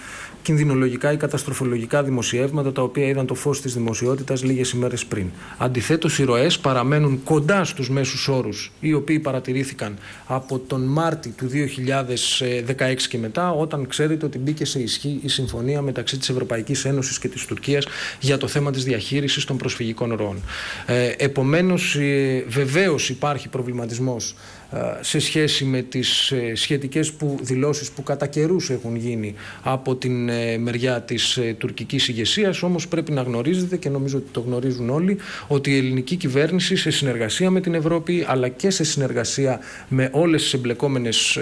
κινδυνολογικά ή καταστροφολογικά δημοσιεύματα τα οποία είδαν το φως της δημοσιότητας λίγες ημέρες πριν. Αντιθέτως οι ροές παραμένουν κοντά στους μέσους όρους οι οποίοι παρατηρήθηκαν από τον Μάρτι του 2016 και μετά όταν ξέρετε ότι μπήκε σε ισχύ η συμφωνία μεταξύ της Ευρωπαϊκής Ένωσης και της Τουρκίας για το θέμα της διαχείρισης των προσφυγικών ροών. Ε, επομένως ε, βεβαίως υπάρχει προβληματισμός ε, σε σχέση με τις ε, σχετικές που δηλώσεις που κατά καιρούς έχουν γίνει από την ε, μεριά της τουρκικής ηγεσίας, όμως πρέπει να γνωρίζετε και νομίζω ότι το γνωρίζουν όλοι ότι η ελληνική κυβέρνηση σε συνεργασία με την Ευρώπη αλλά και σε συνεργασία με όλες τις εμπλεκόμενες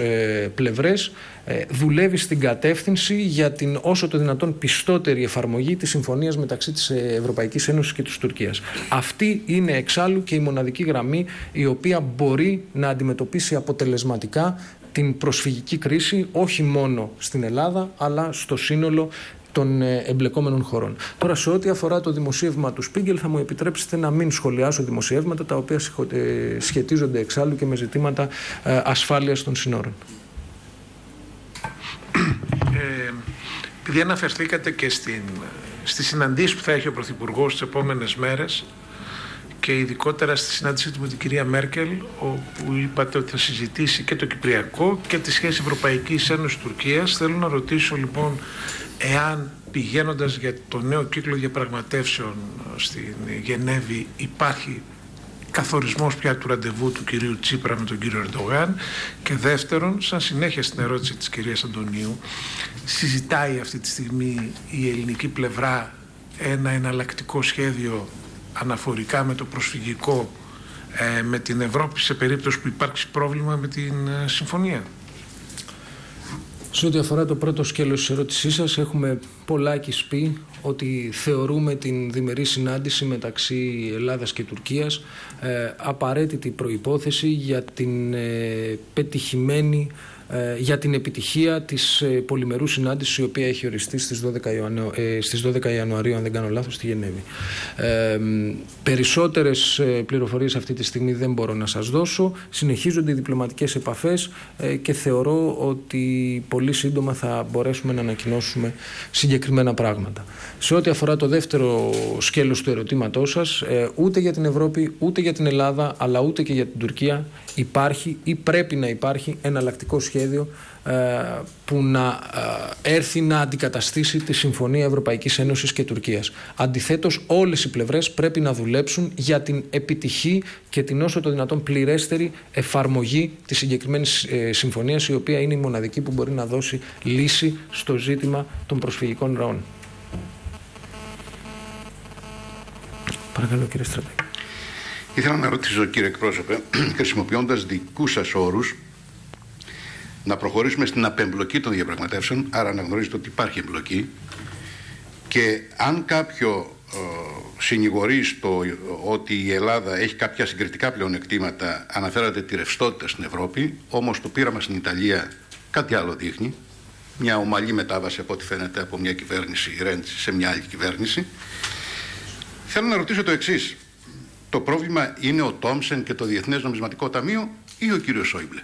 πλευρές ε, δουλεύει στην κατεύθυνση για την όσο το δυνατόν πιστότερη εφαρμογή της συμφωνίας μεταξύ της Ευρωπαϊκής Ένωσης και της Τουρκίας. Αυτή είναι εξάλλου και η μοναδική γραμμή η οποία μπορεί να αντιμετωπίσει αποτελεσματικά την προσφυγική κρίση όχι μόνο στην Ελλάδα αλλά στο σύνολο των ε, εμπλεκόμενων χωρών. Τώρα, σε ό,τι αφορά το δημοσίευμα του Σπίγκελ, θα μου επιτρέψετε να μην σχολιάσω δημοσιεύματα τα οποία ε, σχετίζονται εξάλλου και με ζητήματα ασφάλειας των συνόρων. Ε, επειδή αναφερθήκατε και στην, στη συναντήση που θα έχει ο Πρωθυπουργός τις επόμενες μέρες και ειδικότερα στη συνάντησή του με την κυρία Μέρκελ όπου είπατε ότι θα συζητήσει και το Κυπριακό και τη σχέση Ευρωπαϊκής Ένωσης Τουρκίας. Θέλω να ρωτήσω λοιπόν εάν πηγαίνοντας για το νέο κύκλο διαπραγματεύσεων στην Γενέβη υπάρχει καθορισμός πια του ραντεβού του κυρίου Τσίπρα με τον κύριο Ερντογάν. Και δεύτερον, σαν συνέχεια στην ερώτηση της κυρίας Αντωνίου, συζητάει αυτή τη στιγμή η ελληνική πλευρά ένα εναλλακτικό σχέδιο αναφορικά με το προσφυγικό ε, με την Ευρώπη σε περίπτωση που υπάρξει πρόβλημα με την ε, συμφωνία. Σε ό,τι αφορά το πρώτο σκέλος της ερώτησής σας, έχουμε πολλάκι πει ότι θεωρούμε την διμερή συνάντηση μεταξύ Ελλάδας και Τουρκίας ε, απαραίτητη προϋπόθεση για την ε, πετυχημένη ε, για την επιτυχία της ε, πολυμερούς συνάντησης η οποία έχει οριστεί στις 12, Ιανουαρίου, στις 12 Ιανουαρίου αν δεν κάνω λάθος στη Γενέβη. Ε, περισσότερες πληροφορίες αυτή τη στιγμή δεν μπορώ να σας δώσω. Συνεχίζονται οι διπλωματικές επαφές και θεωρώ ότι πολύ σύντομα θα μπορέσουμε να ανακοινώσουμε συγκεκριμένα πράγματα. Σε ό,τι αφορά το δεύτερο σκέλος του ερωτήματός σας, ούτε για την Ευρώπη, ούτε για την Ελλάδα, αλλά ούτε και για την Τουρκία υπάρχει ή πρέπει να υπάρχει εναλλακτικό σχέδιο ε, που να ε, έρθει να αντικαταστήσει τη Συμφωνία Ευρωπαϊκής Ένωσης και Τουρκίας. Αντιθέτως, όλες οι πλευρές πρέπει να δουλέψουν για την επιτυχή και την όσο το δυνατόν πληρέστερη εφαρμογή της συγκεκριμένης ε, συμφωνίας, η οποία είναι η μοναδική που μπορεί να δώσει λύση στο ζήτημα των προσφυγικών ροών. Παρακαλώ κύριε Στρατέκη. Ήθελα να ρωτήσω κύριε εκπρόσωπε, χρησιμοποιώντας δικούς σας όρους, να προχωρήσουμε στην απεμπλοκή των διαπραγματεύσεων, άρα να γνωρίζετε ότι υπάρχει εμπλοκή. Και αν κάποιο ε, συνηγορεί στο ότι η Ελλάδα έχει κάποια συγκριτικά πλεονεκτήματα, αναφέρατε τη ρευστότητα στην Ευρώπη, όμως το πείραμα στην Ιταλία κάτι άλλο δείχνει, μια ομαλή μετάβαση από ό,τι φαίνεται από μια κυβέρνηση Ρέντση σε μια άλλη κυβέρνηση. Θέλω να ρωτήσω το εξής το πρόβλημα είναι ο Τόμσεν και το Διεθνές Νομισματικό Ταμείο ή ο κύριος Σόιμπλε;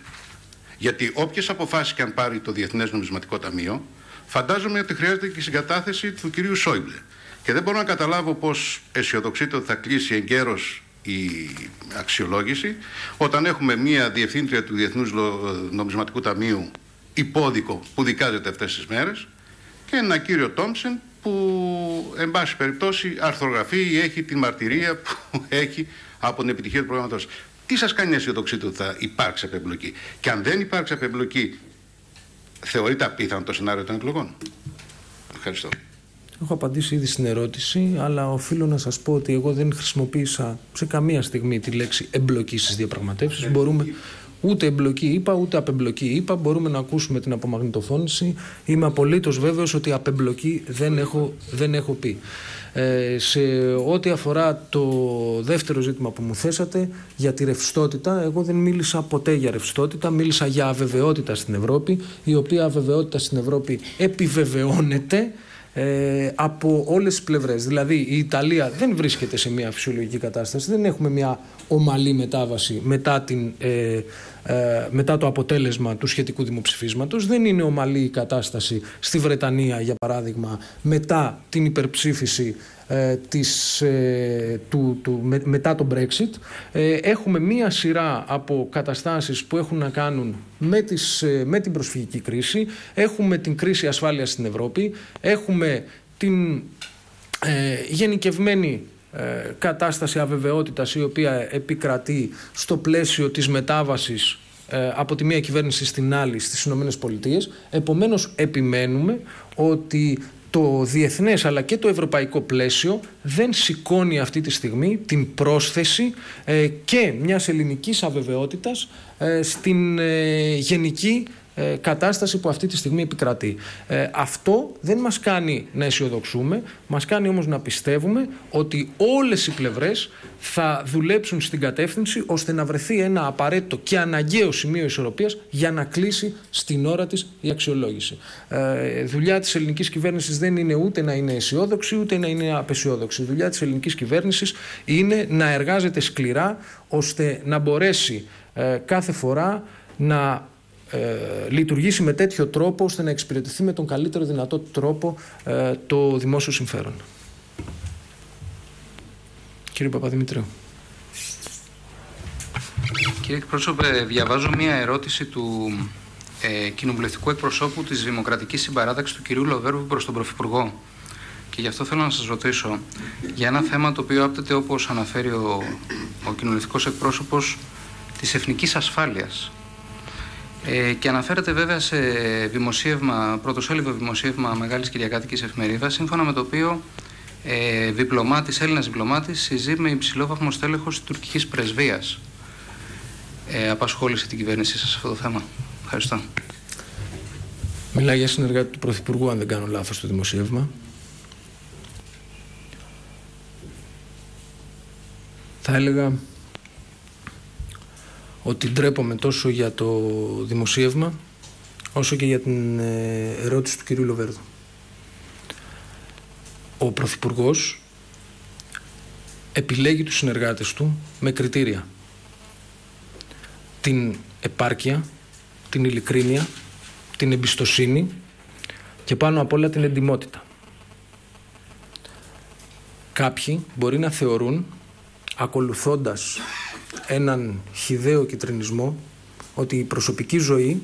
Γιατί όποιες αποφάσεις και αν πάρει το Διεθνές Νομισματικό Ταμείο, φαντάζομαι ότι χρειάζεται και η συγκατάθεση του κυρίου Σόιμπλε. Και δεν μπορώ να καταλάβω πώς αισιοδοξείται ότι θα κλείσει εγκαίρως η αξιολόγηση όταν έχουμε μία διευθύντρια του Διεθνούς Νομισματικού Ταμείου υπόδικο που δικάζεται αυτές τις μέρες και ένα κύριο Τόμσεν που εν πάση περιπτώσει αρθρογραφεί ή έχει τη μαρτυρία που έχει από την επιτυχία του προγράμματος. Τι σας κάνει αισιοδοξία ότι θα υπάρξει απεμπλοκή; Και αν δεν υπάρξει απεμπλοκή, θεωρείται απίθανο το σενάριο των εκλογών; Ευχαριστώ. Έχω απαντήσει ήδη στην ερώτηση, αλλά οφείλω να σας πω ότι εγώ δεν χρησιμοποίησα σε καμία στιγμή τη λέξη εμπλοκή στις διαπραγματεύσεις. Μπορούμε, Ούτε εμπλοκή είπα, ούτε απεμπλοκή είπα. Μπορούμε να ακούσουμε την απομαγνητοφώνηση. Είμαι απολύτως βέβαιος ότι απεμπλοκή δεν έχω, δεν έχω πει. Ε, σε ό,τι αφορά το δεύτερο ζήτημα που μου θέσατε για τη ρευστότητα, εγώ δεν μίλησα ποτέ για ρευστότητα, μίλησα για αβεβαιότητα στην Ευρώπη, η οποία αβεβαιότητα στην Ευρώπη επιβεβαιώνεται ε, από όλες τις πλευρές. Δηλαδή η Ιταλία δεν βρίσκεται σε μια φυσιολογική κατάσταση, δεν έχουμε μια ομαλή μετάβαση μετά, την, ε, ε, μετά το αποτέλεσμα του σχετικού δημοψηφίσματος. Δεν είναι ομαλή η κατάσταση στη Βρετανία, για παράδειγμα, μετά την υπερψήφιση ε, της, ε, του, του, μετά το Brexit. Ε, έχουμε μία σειρά από καταστάσεις που έχουν να κάνουν με, τις, με την προσφυγική κρίση. Έχουμε την κρίση ασφάλειας στην Ευρώπη. Έχουμε την γενικευμένη κατάσταση αβεβαιότητας η οποία επικρατεί στο πλαίσιο της μετάβασης από τη μία κυβέρνηση στην άλλη στις Ηνωμένες Πολιτείες. Επομένως επιμένουμε ότι το διεθνές αλλά και το ευρωπαϊκό πλαίσιο δεν σηκώνει αυτή τη στιγμή την πρόσθεση ε, και μιας ελληνικής αβεβαιότητας ε, στην ε, γενική ε, κατάσταση που αυτή τη στιγμή επικρατεί. Ε, αυτό δεν μας κάνει να αισιοδοξούμε, μας κάνει όμως να πιστεύουμε ότι όλες οι πλευρές θα δουλέψουν στην κατεύθυνση ώστε να βρεθεί ένα απαραίτητο και αναγκαίο σημείο ισορροπίας για να κλείσει στην ώρα της η αξιολόγηση. Ε, δουλειά της ελληνικής κυβέρνησης δεν είναι ούτε να είναι αισιόδοξη ούτε να είναι απεσιόδοξη. Η δουλειά της ελληνικής κυβέρνησης είναι να εργάζεται σκληρά ώστε να μπορέσει ε, κάθε φορά να ε, λειτουργήσει με τέτοιο τρόπο ώστε να εξυπηρετηθεί με τον καλύτερο δυνατό τρόπο ε, το δημόσιο συμφέρον. Κύριε Παπαδημητρίου. Κύριε εκπρόσωπε, διαβάζω μία ερώτηση του ε, κοινοβουλευτικού εκπροσώπου της Δημοκρατικής Συμπαράταξης του κυρίου Λοβέρβου προς τον Πρωθυπουργό. Και γι' αυτό θέλω να σας ρωτήσω για ένα θέμα το οποίο άπτεται όπως αναφέρει ο, ο κοινωνιστικός εκπρόσωπος της εθνικής ασφάλειας. Ε, και αναφέρεται βέβαια σε δημοσίευμα, πρωτοσέλιδο δημοσίευμα Μεγάλης Κυριακάτικης Εφημερίδας, σύμφωνα με το οποίο ε, διπλωμάτης, Έλληνας διπλωμάτης, συζεί με υψηλό βαθμό στέλεχος της τουρκικής πρεσβείας. Ε, απασχόλησε την κυβέρνησή σας σε αυτό το θέμα. Ευχαριστώ. Μιλάει για συνεργάτη του Πρωθυπουργού, αν δεν κάνω λάθος, το δημοσίευμα. Θα έλεγα ότι ντρέπομαι τόσο για το δημοσίευμα όσο και για την ε, ερώτηση του κυρίου Λοβέρδου. Ο Πρωθυπουργός επιλέγει τους συνεργάτες του με κριτήρια. Την επάρκεια, την ειλικρίνεια, την εμπιστοσύνη και πάνω απ' όλα την εντιμότητα. Κάποιοι μπορεί να θεωρούν, ακολουθώντας έναν χιδαίο κυτρινισμό, ότι η προσωπική ζωή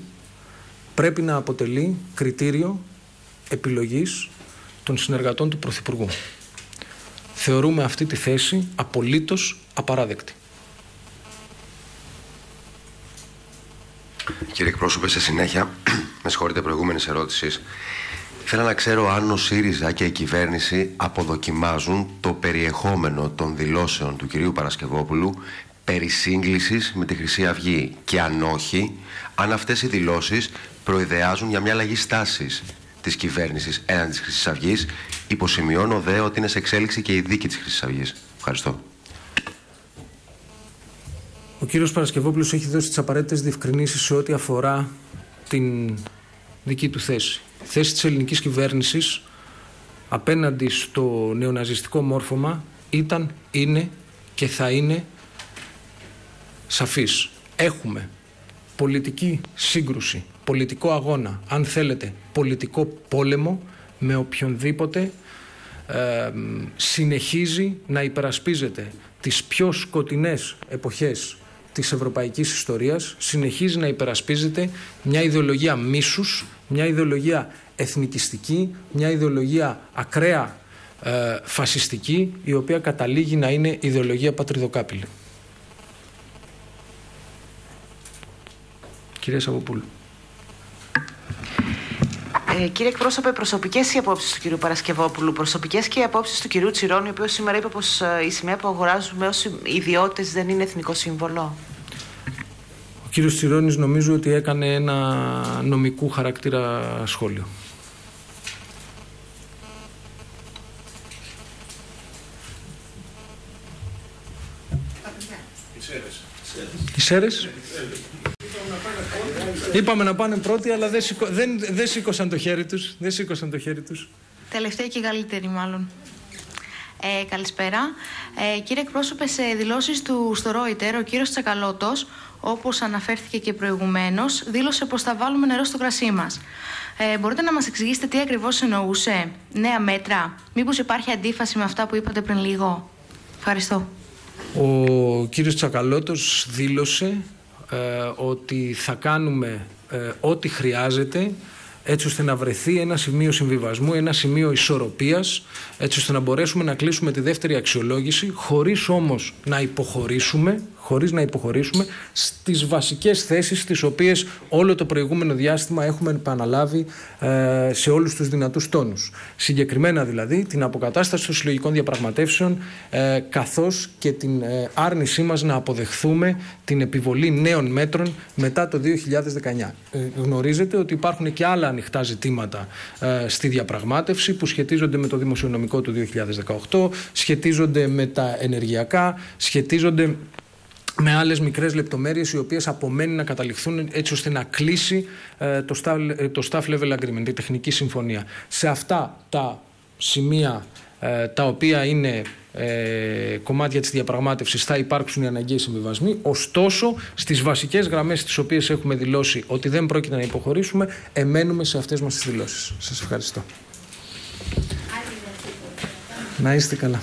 πρέπει να αποτελεί κριτήριο επιλογής των συνεργατών του Πρωθυπουργού. Θεωρούμε αυτή τη θέση απολύτως απαράδεκτη. Κύριε εκπρόσωπε, σε συνέχεια, με συγχωρείτε προηγούμενη ερώτηση, θέλω να ξέρω αν ο ΣΥΡΙΖΑ και η κυβέρνηση αποδοκιμάζουν το περιεχόμενο των δηλώσεων του κυρίου Παρασκευόπουλου περί σύγκλησης με τη Χρυσή Αυγή και αν όχι, αν αυτές οι δηλώσεις προειδεάζουν για μια αλλαγή στάσης της κυβέρνησης έναντι της Χρυσής Αυγής. Υποσημειώνω δε ότι είναι σε εξέλιξη και η δίκη της Χρυσής Αυγής. Ευχαριστώ. Ο κύριος Παρασκευόπουλος έχει δώσει τις απαραίτητες διευκρινήσεις σε ό,τι αφορά την δική του θέση. Η θέση της ελληνικής κυβέρνησης απέναντι στο νεοναζιστικό μόρφωμα ήταν, είναι και θα είναι σαφής. Έχουμε πολιτική σύγκρουση, πολιτικό αγώνα, αν θέλετε πολιτικό πόλεμο με οποιονδήποτε ε, συνεχίζει να υπερασπίζεται τις πιο σκοτεινές εποχές της ευρωπαϊκής ιστορίας, συνεχίζει να υπερασπίζεται μια ιδεολογία μίσους, μια ιδεολογία εθνικιστική, μια ιδεολογία ακραία ε, φασιστική, η οποία καταλήγει να είναι ιδεολογία πατριδοκάπηλη. Κυρία Σαββοπούλου. Ε, κύριε εκπρόσωπε, προσωπικές οι απόψεις του κυρίου Παρασκευόπουλου, προσωπικές και οι απόψεις του κυρίου Τσιρόνι, ο οποίος σήμερα είπε πως ε, η σημαία που αγοράζουμε ως ιδιώτες δεν είναι εθνικό σύμβολο. Ο κύριος Τσιρόνης νομίζω ότι έκανε ένα νομικού χαρακτήρα σχόλιο. Οι Σέρες. Είπαμε να πάνε πρώτοι, αλλά δεν, σηκω... δεν, δεν σήκωσαν το χέρι τους. Δεν σήκωσαν το χέρι τους. Τελευταία και καλύτερη μάλλον. Ε, καλησπέρα. Ε, κύριε εκπρόσωπε, σε δηλώσεις του στο Reuters, ο κύριος Τσακαλώτος, όπως αναφέρθηκε και προηγουμένως, δήλωσε πως θα βάλουμε νερό στο κρασί μας. Ε, μπορείτε να μας εξηγήσετε τι ακριβώς εννοούσε, νέα μέτρα, μήπως υπάρχει αντίφαση με αυτά που είπατε πριν λίγο; Ευχαριστώ. Ο κύριος Τσακαλώτος δήλωσε ε, ότι θα κάνουμε ε, ό,τι χρειάζεται έτσι ώστε να βρεθεί ένα σημείο συμβιβασμού, ένα σημείο ισορροπίας, έτσι ώστε να μπορέσουμε να κλείσουμε τη δεύτερη αξιολόγηση, χωρίς όμως να υποχωρήσουμε, χωρίς να υποχωρήσουμε στις βασικές θέσεις τις οποίες όλο το προηγούμενο διάστημα έχουμε επαναλάβει ε, σε όλους τους δυνατούς τόνους. Συγκεκριμένα δηλαδή την αποκατάσταση των συλλογικών διαπραγματεύσεων ε, καθώς και την ε, άρνησή μας να αποδεχθούμε την επιβολή νέων μέτρων μετά το 2019. Ε, γνωρίζετε ότι υπάρχουν και άλλα ανοιχτά ζητήματα ε, στη διαπραγμάτευση που σχετίζονται με το δημοσιονομικό του 2018, σχετίζονται με τα ενεργειακά, σχετίζονται με άλλες μικρές λεπτομέρειες οι οποίες απομένει να καταληφθούν έτσι ώστε να κλείσει ε, το, staff, ε, το staff level agreement, η τεχνική συμφωνία. Σε αυτά τα σημεία ε, τα οποία είναι ε, κομμάτια της διαπραγμάτευσης θα υπάρξουν οι αναγκαίοι συμβιβασμοί. Ωστόσο, στις βασικές γραμμές τις οποίες έχουμε δηλώσει ότι δεν πρόκειται να υποχωρήσουμε, εμένουμε σε αυτές μας τις δηλώσεις. Σας ευχαριστώ. Να είστε καλά.